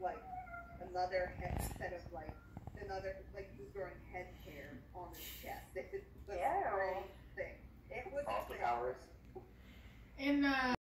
like another head set of like another like he was growing head hair on his chest. It was a thing. It was Austin hours. Powers. In uh,